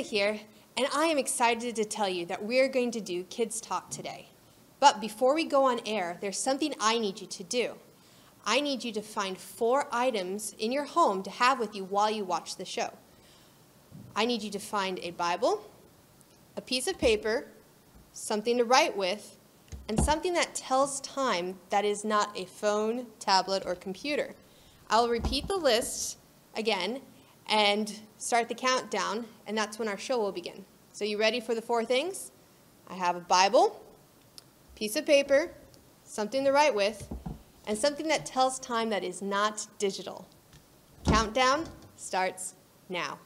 Here, and I am excited to tell you that we are going to do Kids Talk today. But before we go on air, there's something I need you to do. I need you to find four items in your home to have with you while you watch the show. I need you to find a Bible, a piece of paper, something to write with, and something that tells time that is not a phone, tablet, or computer. I'll repeat the list again and start the countdown, and that's when our show will begin. So, you ready for the four things? I have a Bible, piece of paper, something to write with, and something that tells time that is not digital. Countdown starts now.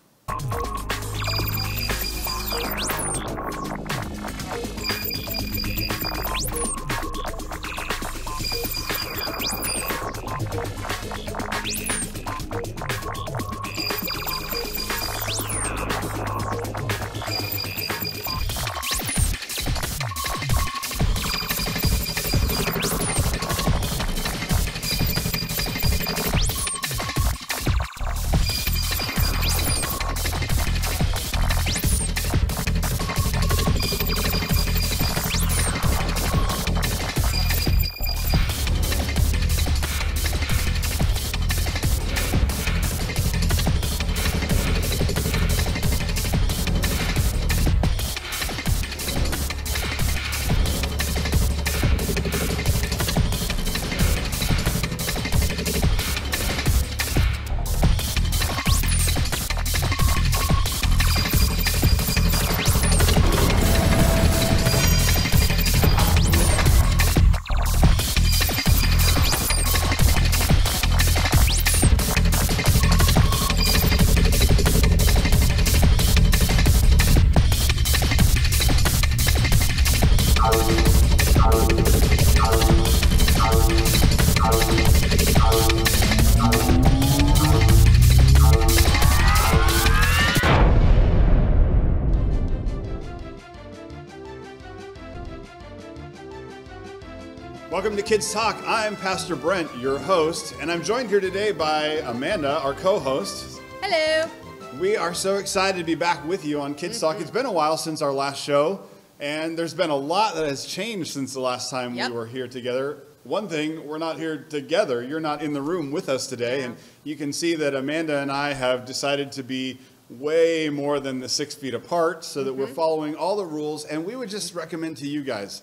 Kids Talk. I'm Pastor Brent, your host, and I'm joined here today by Amanda, our co host. Hello. We are so excited to be back with you on Kids Talk. It's been a while since our last show, and there's been a lot that has changed since the last time Yep. we were here together. One thing, we're not here together. You're not in the room with us today, Yeah. and you can see that Amanda and I have decided to be way more than the six feet apart so that we're Mm-hmm. following all the rules. And we would just recommend to you guys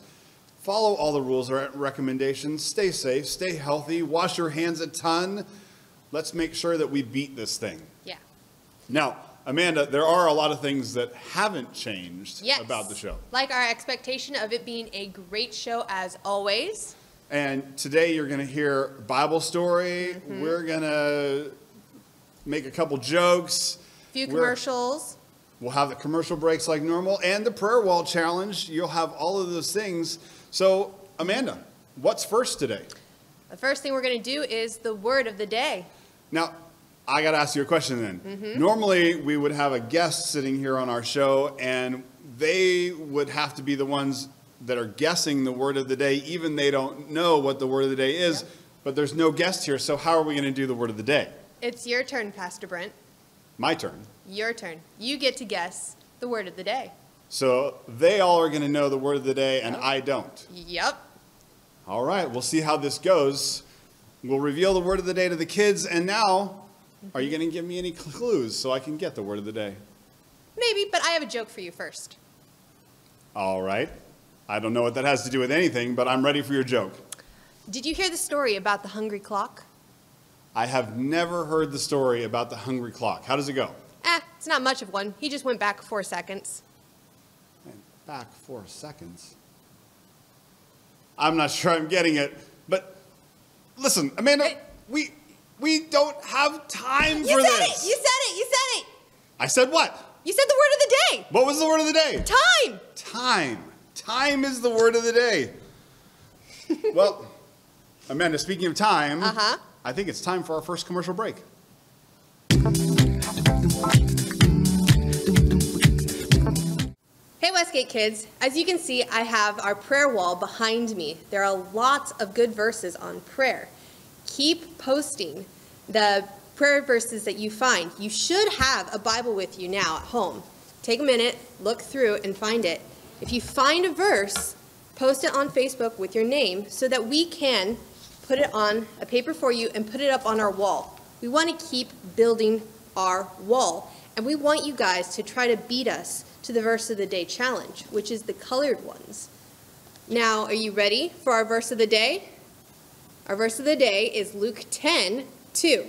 follow all the rules or recommendations. Stay safe, stay healthy, wash your hands a ton. Let's make sure that we beat this thing. Yeah. Now, Amanda, there are a lot of things that haven't changed Yes. about the show. Like our expectation of it being a great show as always. And today you're going to hear Bible story. Mm-hmm. We're going to make a couple jokes. A Few We're- commercials. We'll have the commercial breaks like normal and the prayer wall challenge. You'll have all of those things. So, Amanda, what's first today? The first thing we're going to do is the word of the day. Now, I got to ask you a question then. Mm-hmm. Normally, we would have a guest sitting here on our show, and they would have to be the ones that are guessing the word of the day, even they don't know what the word of the day is. But there's no guest here, so how are we going to do the word of the day? It's your turn, Pastor Brent. My turn. Your turn. You get to guess the word of the day. So they all are going to know the word of the day, and I don't. Yep. All right, we'll see how this goes. We'll reveal the word of the day to the kids, and now, are you going to give me any clues so I can get the word of the day? Maybe, but I have a joke for you first. All right. I don't know what that has to do with anything, but I'm ready for your joke. Did you hear the story about the hungry clock? I have never heard the story about the hungry clock. How does it go? Eh, it's not much of one. He just went back four seconds. Back four seconds. I'm not sure I'm getting it, but listen, Amanda, we we don't have time You for said this. it! You said it! You said it! I said what? You said the word of the day! What was the word of the day? Time! Time. Time is the word of the day. well, Amanda, speaking of time, Uh-huh. I think it's time for our first commercial break. Hey Westgate kids, as you can see, I have our prayer wall behind me. There are lots of good verses on prayer. Keep posting the prayer verses that you find. You should have a Bible with you now at home. take a minute, look through, and find it. If you find a verse, post it on Facebook with your name so that we can put it on a paper for you and put it up on our wall. We want to keep building our wall, and we want you guys to try to beat us to the verse of the day challenge, which is the colored ones. Now, are you ready for our verse of the day? Our verse of the day is Luke 10 2.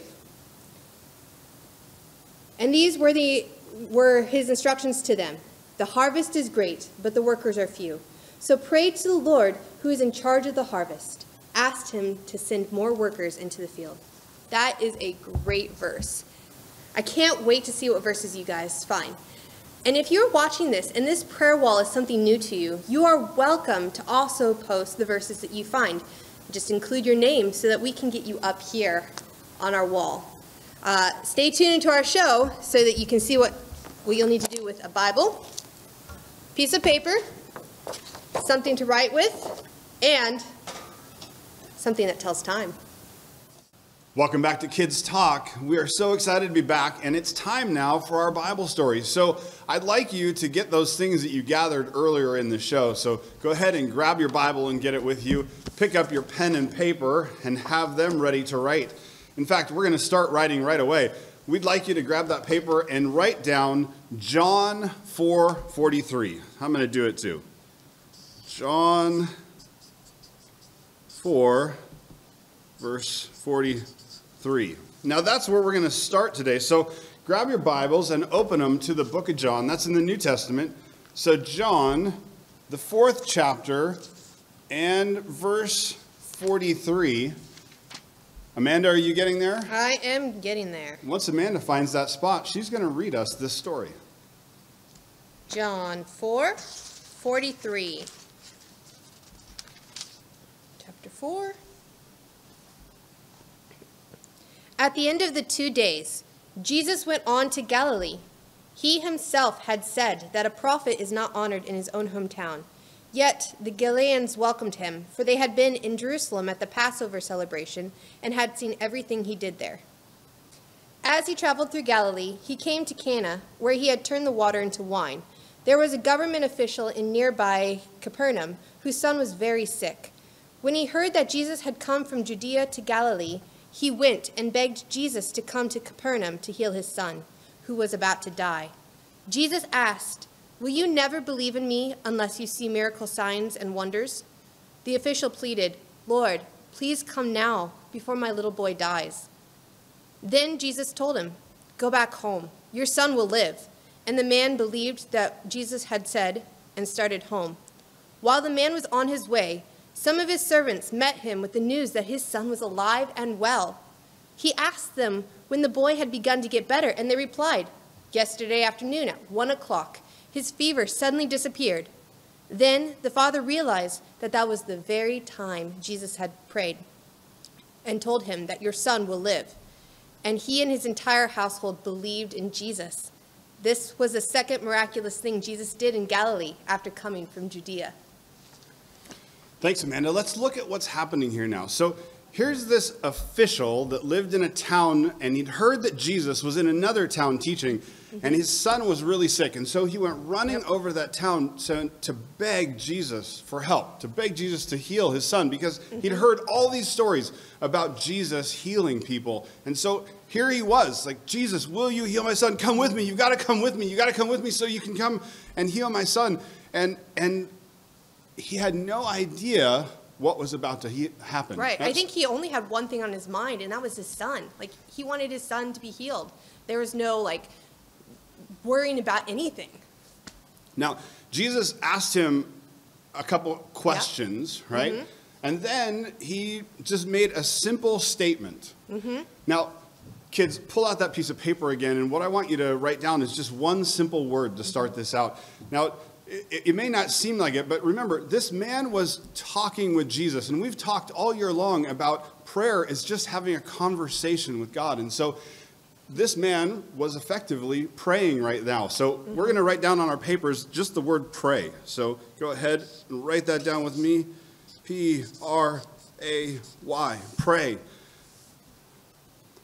And these were, the, were his instructions to them The harvest is great, but the workers are few. So pray to the Lord who is in charge of the harvest. Ask him to send more workers into the field. That is a great verse. I can't wait to see what verses you guys find. And if you're watching this and this prayer wall is something new to you, you are welcome to also post the verses that you find. Just include your name so that we can get you up here on our wall. Uh, stay tuned into our show so that you can see what, what you'll need to do with a Bible, piece of paper, something to write with, and something that tells time. Welcome back to Kids Talk. We are so excited to be back, and it's time now for our Bible stories. So, I'd like you to get those things that you gathered earlier in the show. So, go ahead and grab your Bible and get it with you. Pick up your pen and paper and have them ready to write. In fact, we're going to start writing right away. We'd like you to grab that paper and write down John 4:43. I'm going to do it too. John 4 verse 43. Now that's where we're going to start today. So grab your Bibles and open them to the book of John. That's in the New Testament. So, John, the fourth chapter, and verse 43. Amanda, are you getting there? I am getting there. Once Amanda finds that spot, she's going to read us this story. John 4 43. Chapter 4. At the end of the two days, Jesus went on to Galilee. He himself had said that a prophet is not honored in his own hometown. Yet the Galileans welcomed him, for they had been in Jerusalem at the Passover celebration and had seen everything he did there. As he traveled through Galilee, he came to Cana, where he had turned the water into wine. There was a government official in nearby Capernaum whose son was very sick. When he heard that Jesus had come from Judea to Galilee, he went and begged Jesus to come to Capernaum to heal his son, who was about to die. Jesus asked, Will you never believe in me unless you see miracle signs and wonders? The official pleaded, Lord, please come now before my little boy dies. Then Jesus told him, Go back home. Your son will live. And the man believed that Jesus had said and started home. While the man was on his way, some of his servants met him with the news that his son was alive and well. He asked them when the boy had begun to get better, and they replied, Yesterday afternoon at one o'clock, his fever suddenly disappeared. Then the father realized that that was the very time Jesus had prayed and told him that your son will live. And he and his entire household believed in Jesus. This was the second miraculous thing Jesus did in Galilee after coming from Judea. Thanks, Amanda. Let's look at what's happening here now. So, here's this official that lived in a town and he'd heard that Jesus was in another town teaching and his son was really sick. And so he went running yep. over that town to, to beg Jesus for help, to beg Jesus to heal his son because he'd mm-hmm. heard all these stories about Jesus healing people. And so here he was, like, Jesus, will you heal my son? Come with me. You've got to come with me. You've got to come with me so you can come and heal my son. And, and he had no idea what was about to he- happen. Right. That's, I think he only had one thing on his mind, and that was his son. Like, he wanted his son to be healed. There was no, like, worrying about anything. Now, Jesus asked him a couple questions, yep. right? Mm-hmm. And then he just made a simple statement. Mm-hmm. Now, kids, pull out that piece of paper again, and what I want you to write down is just one simple word to start this out. Now, it, it, may not seem like it, but remember, this man was talking with Jesus, and we've talked all year long about prayer is just having a conversation with God. And so this man was effectively praying right now. So we're mm-hmm. going to write down on our papers just the word pray. So go ahead and write that down with me P R A Y, pray.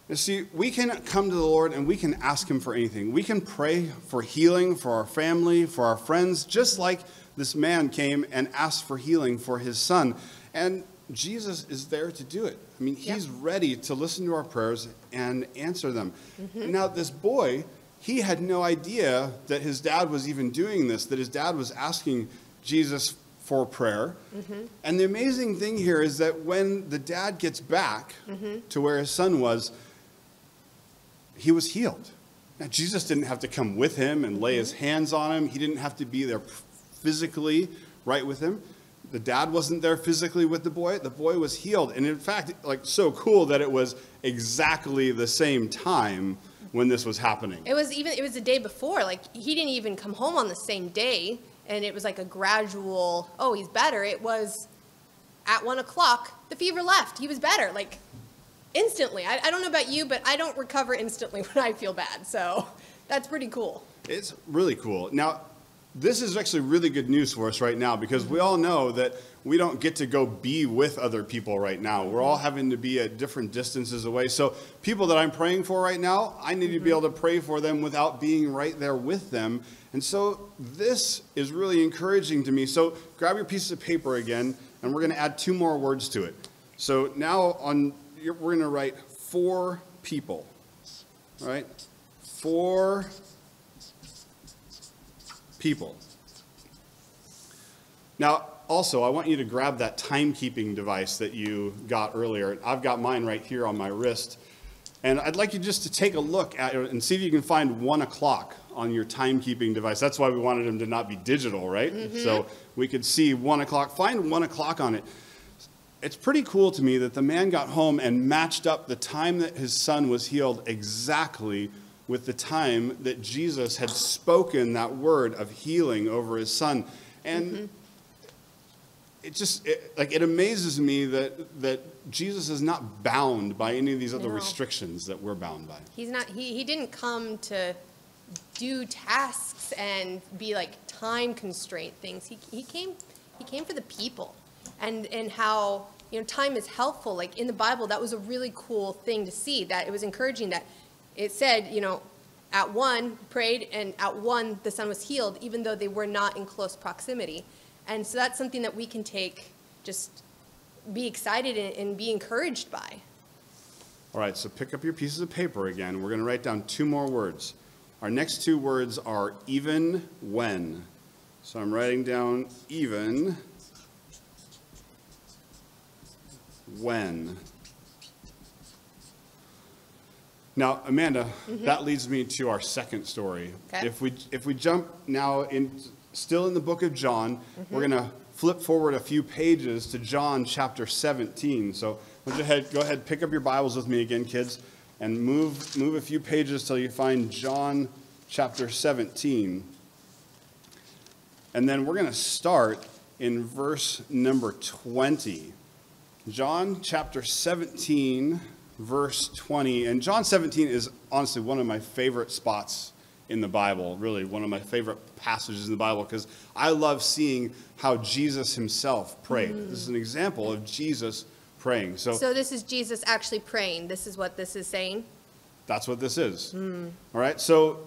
You see, we can come to the Lord and we can ask Him for anything. We can pray for healing for our family, for our friends, just like this man came and asked for healing for his son. And Jesus is there to do it. I mean, He's Yep. ready to listen to our prayers and answer them. Mm-hmm. Now, this boy, he had no idea that his dad was even doing this, that his dad was asking Jesus for prayer. Mm-hmm. And the amazing thing here is that when the dad gets back Mm-hmm. to where his son was, he was healed. Now, Jesus didn't have to come with him and lay his hands on him. He didn't have to be there physically right with him. The dad wasn't there physically with the boy. The boy was healed. And in fact, like so cool that it was exactly the same time when this was happening. It was even it was the day before. Like he didn't even come home on the same day, and it was like a gradual. Oh, he's better. It was at one o'clock. The fever left. He was better. Like instantly. I, I don't know about you, but I don't recover instantly when I feel bad. So that's pretty cool. It's really cool. Now, this is actually really good news for us right now because we all know that we don't get to go be with other people right now. We're all having to be at different distances away. So, people that I'm praying for right now, I need to be mm-hmm. able to pray for them without being right there with them. And so, this is really encouraging to me. So, grab your piece of paper again, and we're going to add two more words to it. So, now on we're going to write four people. right? Four people. Now, also, I want you to grab that timekeeping device that you got earlier. I've got mine right here on my wrist. And I'd like you just to take a look at it and see if you can find one o'clock on your timekeeping device. That's why we wanted them to not be digital, right? Mm-hmm. So we could see one o'clock. Find one o'clock on it. It's pretty cool to me that the man got home and matched up the time that his son was healed exactly with the time that Jesus had spoken that word of healing over his son. And mm-hmm. it just it, like it amazes me that that Jesus is not bound by any of these other No. restrictions that we're bound by. He's not. He he didn't come to do tasks and be like time constraint things. He he came he came for the people, and and how you know time is helpful. Like in the Bible, that was a really cool thing to see. That it was encouraging. That it said you know. At one, prayed, and at one, the son was healed, even though they were not in close proximity. And so that's something that we can take, just be excited and, and be encouraged by. All right, so pick up your pieces of paper again. We're going to write down two more words. Our next two words are even when. So I'm writing down even when. Now, Amanda, mm-hmm. that leads me to our second story. Okay. If we if we jump now in still in the book of John, mm-hmm. we're going to flip forward a few pages to John chapter 17. So go ahead, go ahead, pick up your Bibles with me again, kids, and move move a few pages till you find John chapter 17. And then we're going to start in verse number 20. John chapter 17, verse 20. And John 17 is honestly one of my favorite spots in the Bible, really one of my favorite passages in the Bible, because I love seeing how Jesus himself prayed. Mm-hmm. This is an example of Jesus praying. So, So this is Jesus actually praying. This is what this is saying. that's what this is. Hmm. All right, so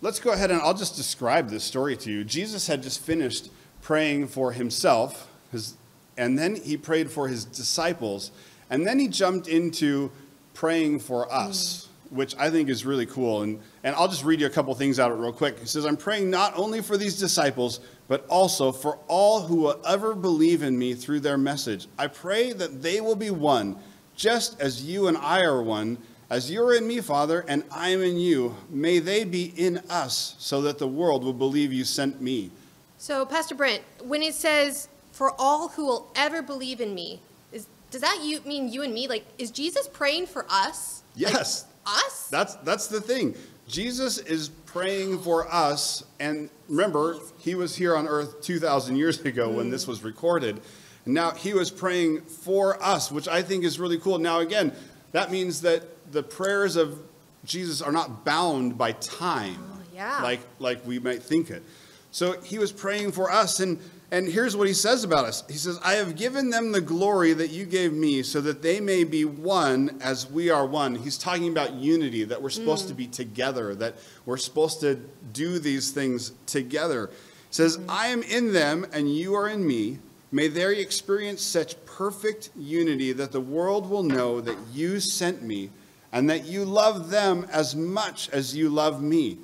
let's go ahead and I'll just describe this story to you. Jesus had just finished praying for himself, his, and then he prayed for his disciples, and then he jumped into praying for us, mm. which I think is really cool. And, and I'll just read you a couple things out of it real quick. He says, I'm praying not only for these disciples, but also for all who will ever believe in me through their message. I pray that they will be one, just as you and I are one. As you're in me, Father, and I am in you, may they be in us, so that the world will believe you sent me. So Pastor Brent, when it says for all who will ever believe in me, is does that you mean you and me? Like is Jesus praying for us? Like, Yes. us? That's that's the thing. Jesus is praying for us, and remember, he was here on earth 2,000 years ago when this was recorded. And now he was praying for us, which I think is really cool. Now, again, that means that the prayers of Jesus are not bound by time, oh, yeah. like, like we might think it. So he was praying for us, and, And here's what he says about us He says, I have given them the glory that you gave me so that they may be one as we are one. He's talking about unity, that we're supposed to be mm. together, that we're supposed to do these things together. He says, mm. I am in them and you are in me. May they experience such perfect unity that the world will know that you sent me and that you love them as much as you love me.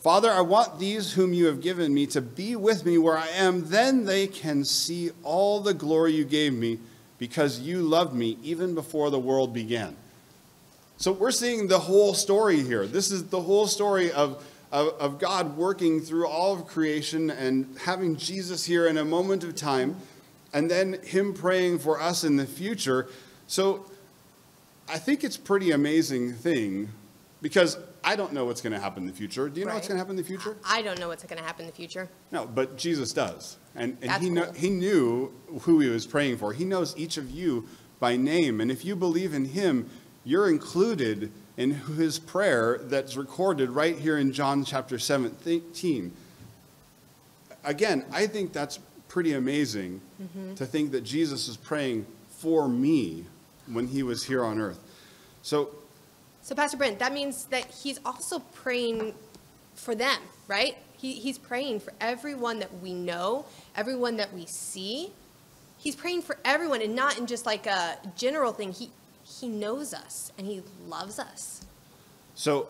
Father, I want these whom you have given me to be with me where I am. Then they can see all the glory you gave me because you loved me even before the world began. So we're seeing the whole story here. This is the whole story of, of, of God working through all of creation and having Jesus here in a moment of time, and then Him praying for us in the future. So I think it's pretty amazing thing because I don't know what's going to happen in the future. Do you know what's going to happen in the future? I don't know what's going to happen in the future. No, but Jesus does. And, and That's he, cool. he knew who he was praying for. He knows each of you by name. And if you believe in him, you're included in his prayer that's recorded right here in John chapter 17. Again, I think that's pretty amazing Mm-hmm. to think that Jesus is praying for me when he was here on earth. So So, Pastor Brent, that means that he's also praying for them, right? He, he's praying for everyone that we know, everyone that we see. He's praying for everyone and not in just like a general thing. He, he knows us and he loves us. So,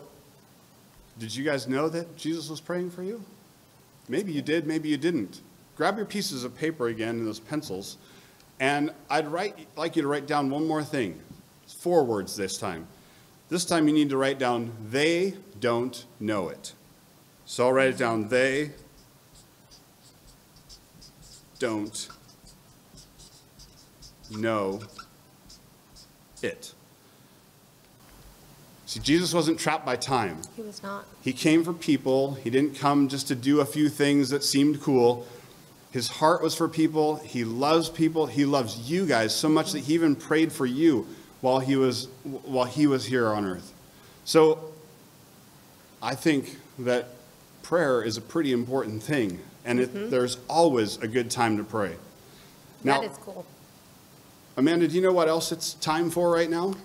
did you guys know that Jesus was praying for you? Maybe you did, maybe you didn't. Grab your pieces of paper again and those pencils, and I'd write, like you to write down one more thing. It's four words this time. This time you need to write down, they don't know it. So I'll write it down, they don't know it. See, Jesus wasn't trapped by time. He was not. He came for people. He didn't come just to do a few things that seemed cool. His heart was for people. He loves people. He loves you guys so much that he even prayed for you while he was while he was here on earth. So I think that prayer is a pretty important thing, and it, there's always a good time to pray. Now, that is cool. Amanda, do you know what else it's time for right now?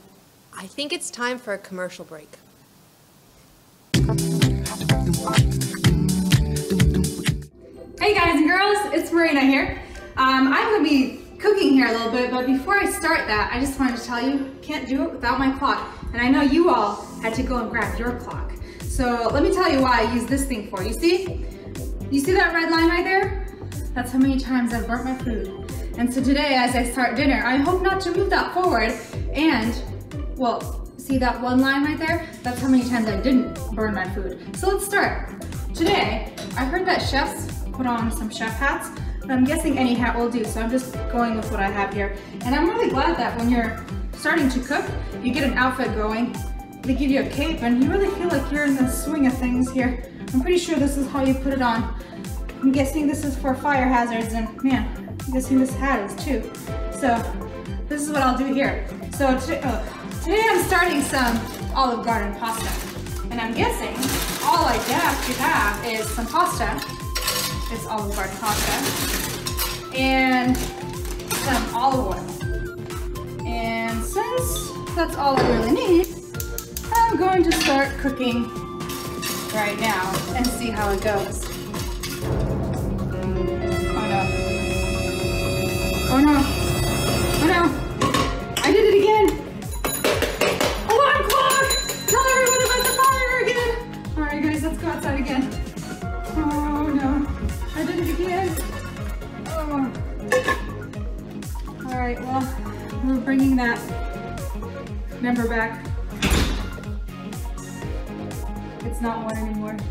I think it's time for a commercial break. Hey guys and girls, it's Marina here. Um, I'm gonna be cooking here a little bit, but before I start that, I just wanted to tell you, can't do it without my clock. And I know you all had to go and grab your clock. So let me tell you why I use this thing for. You see? You see that red line right there? That's how many times I've burnt my food. And so today, as I start dinner, I hope not to move that forward. And, well, see that one line right there? That's how many times I didn't burn my food. So let's start. Today, I heard that chefs put on some chef hats, I'm guessing any hat will do, so I'm just going with what I have here. And I'm really glad that when you're starting to cook, you get an outfit going, they give you a cape, and you really feel like you're in the swing of things here. I'm pretty sure this is how you put it on. I'm guessing this is for fire hazards, and man, I'm guessing this hat is too. So, this is what I'll do here. So, today, uh, today I'm starting some Olive Garden pasta. And I'm guessing all I have to have is some pasta. It's Olive Garden pasta. And some olive oil. And since that's all I really need, I'm going to start cooking right now and see how it goes. Oh no. Oh no.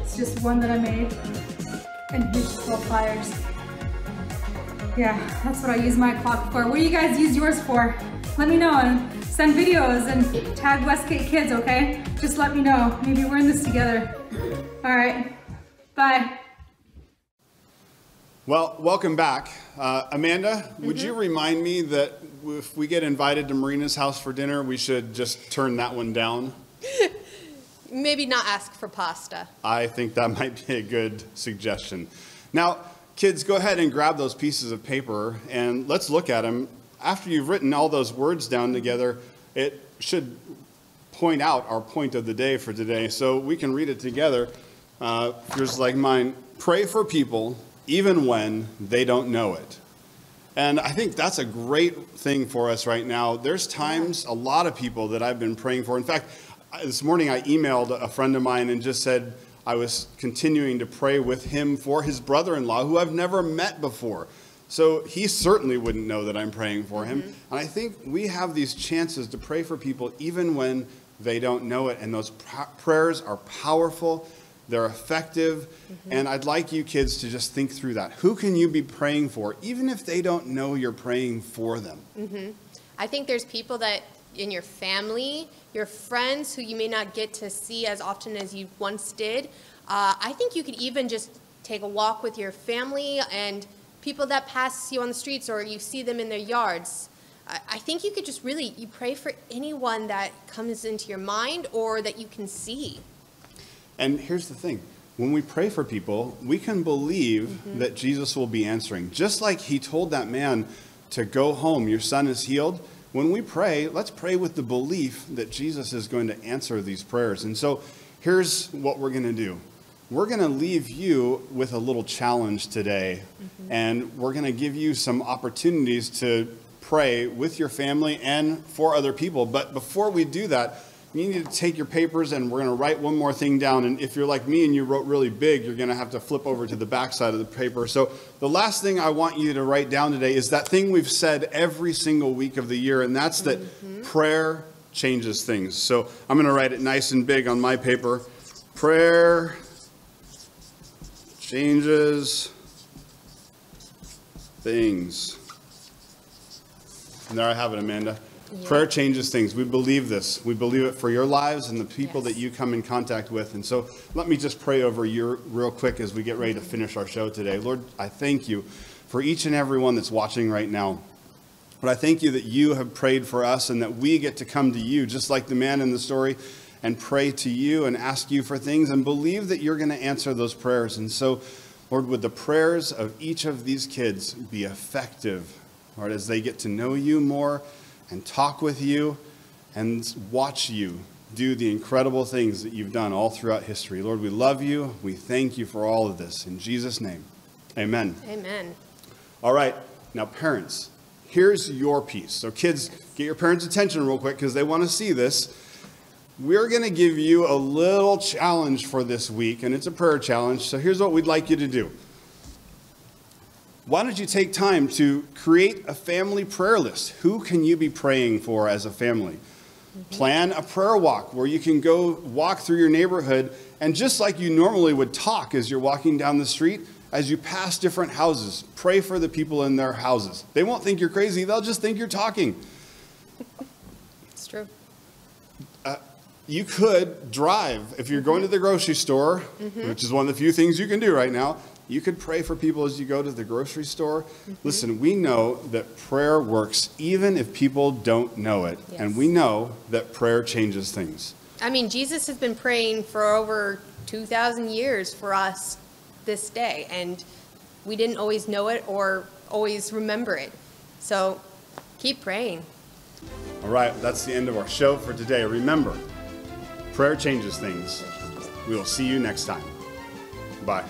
It's just one that I made. And huge 12 fires. Yeah, that's what I use my clock for. What do you guys use yours for? Let me know and send videos and tag Westgate Kids, okay? Just let me know. Maybe we're in this together. All right, bye. Well, welcome back. Uh, Amanda, would Mm-hmm. you remind me that if we get invited to Marina's house for dinner, we should just turn that one down? Maybe not ask for pasta. I think that might be a good suggestion. Now, kids, go ahead and grab those pieces of paper and let's look at them. After you've written all those words down together, it should point out our point of the day for today. So we can read it together. Uh, like mine. Pray for people even when they don't know it. And I think that's a great thing for us right now. There's times, a lot of people that I've been praying for. In fact, this morning I emailed a friend of mine and just said I was continuing to pray with him for his brother in law, who I've never met before. So he certainly wouldn't know that I'm praying for him. Mm-hmm. And I think we have these chances to pray for people even when they don't know it. And those pr- prayers are powerful they're effective. Mm-hmm. And I'd like you kids to just think through that. Who can you be praying for, even if they don't know you're praying for them? Mm-hmm. I think there's people that in your family, your friends who you may not get to see as often as you once did. Uh, I think you could even just take a walk with your family and people that pass you on the streets or you see them in their yards. I think you could just really you pray for anyone that comes into your mind or that you can see. And here's the thing when we pray for people, we can believe mm-hmm. that Jesus will be answering. Just like he told that man to go home, your son is healed. When we pray, let's pray with the belief that Jesus is going to answer these prayers. And so here's what we're going to do we're going to leave you with a little challenge today, mm-hmm. and we're going to give you some opportunities to pray with your family and for other people. But before we do that, you need to take your papers and we're going to write one more thing down. And if you're like me and you wrote really big, you're going to have to flip over to the back side of the paper. So the last thing I want you to write down today is that thing we've said every single week of the year, and that's that mm-hmm. prayer changes things. So I'm going to write it nice and big on my paper. Prayer changes things. And there I have it, Amanda. Yeah. Prayer changes things. We believe this. We believe it for your lives and the people yes. that you come in contact with. And so let me just pray over you real quick as we get ready to mm-hmm. finish our show today. Lord, I thank you for each and every one that's watching right now. But I thank you that you have prayed for us and that we get to come to you, just like the man in the story, and pray to you and ask you for things and believe that you're going to answer those prayers. And so, Lord, would the prayers of each of these kids be effective, Lord, as they get to know you more and talk with you and watch you do the incredible things that you've done all throughout history. Lord, we love you. We thank you for all of this. In Jesus' name, amen. Amen. All right, now, parents, here's your piece. So, kids, get your parents' attention real quick because they want to see this. We're going to give you a little challenge for this week, and it's a prayer challenge. So, here's what we'd like you to do why don't you take time to create a family prayer list? Who can you be praying for as a family? Mm-hmm. Plan a prayer walk where you can go walk through your neighborhood and just like you normally would talk as you're walking down the street, as you pass different houses, pray for the people in their houses. They won't think you're crazy, they'll just think you're talking. It's true. Uh, you could drive if you're going to the grocery store, mm-hmm. which is one of the few things you can do right now. You could pray for people as you go to the grocery store. Mm-hmm. Listen, we know that prayer works even if people don't know it. Yes. And we know that prayer changes things. I mean, Jesus has been praying for over 2,000 years for us this day, and we didn't always know it or always remember it. So keep praying. All right, that's the end of our show for today. Remember, prayer changes things. We will see you next time. Bye.